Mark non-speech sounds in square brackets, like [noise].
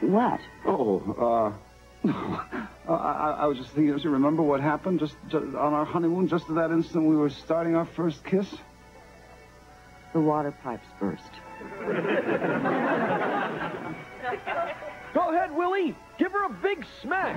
What? Oh, uh, [laughs] I, I, was just thinking, do you remember what happened just, just on our honeymoon, just at that instant we were starting our first kiss? The water pipes burst. [laughs] Go ahead, Willie. Give her a big smack.